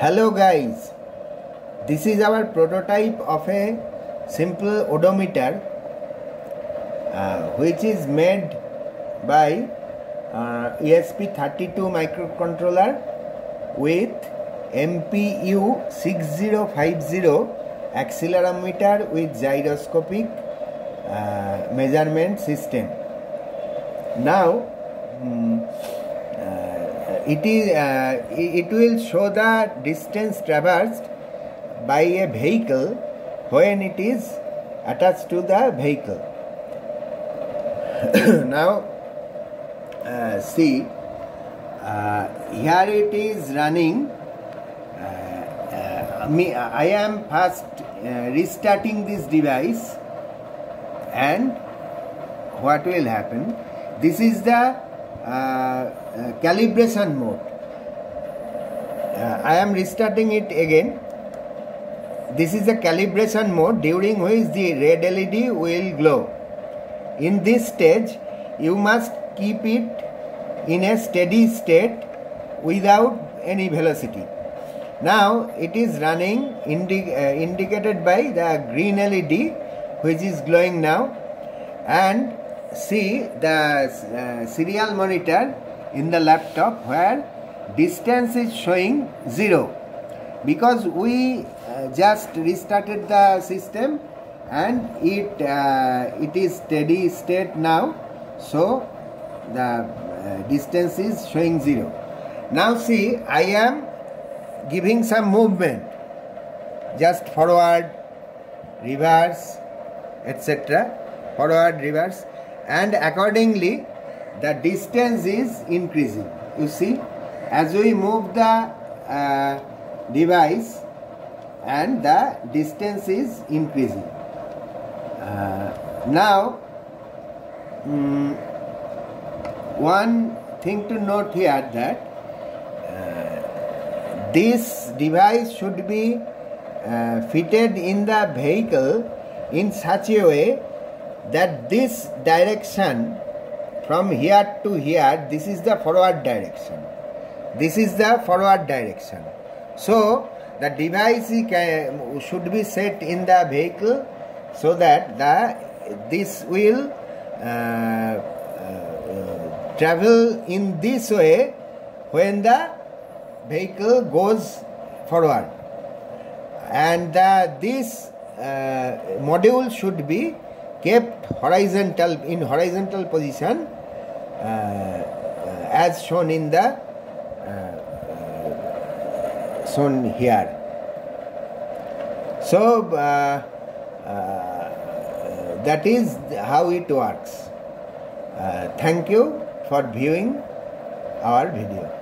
Hello guys, this is our prototype of a simple odometer uh, which is made by uh, ESP32 microcontroller with MPU 6050 accelerometer with gyroscopic uh, measurement system. Now, um, it is uh, it will show the distance traversed by a vehicle when it is attached to the vehicle. Now uh, see uh, here it is running. Uh, uh, me i am first uh, restarting this device and what will happen? This is the calibration mode. Uh, I am restarting it again. This is the calibration mode during which the red LED will glow. In this stage, you must keep it in a steady state without any velocity. Now it is running indi uh, indicated by the green LED which is glowing now and see the uh, serial monitor in the laptop where distance is showing 0 because we uh, just restarted the system and it uh, it is steady state now. So the uh, distance is showing 0 now see i am giving some movement. Just forward reverse etc forward reverse and accordingly the distance is increasing. You see as we move the uh, device and the distance is increasing. Uh, now um, one thing to note here that uh, this device should be uh, fitted in the vehicle in such a way that this direction from here to here this is the forward direction. This is the forward direction. So the device should be set in the vehicle so that the this will uh, uh, travel in this way when the vehicle goes forward. And uh, this module should be kept horizontal in horizontal position uh, uh, as shown in the uh, shown here. So that is how it works. Thank you for viewing our video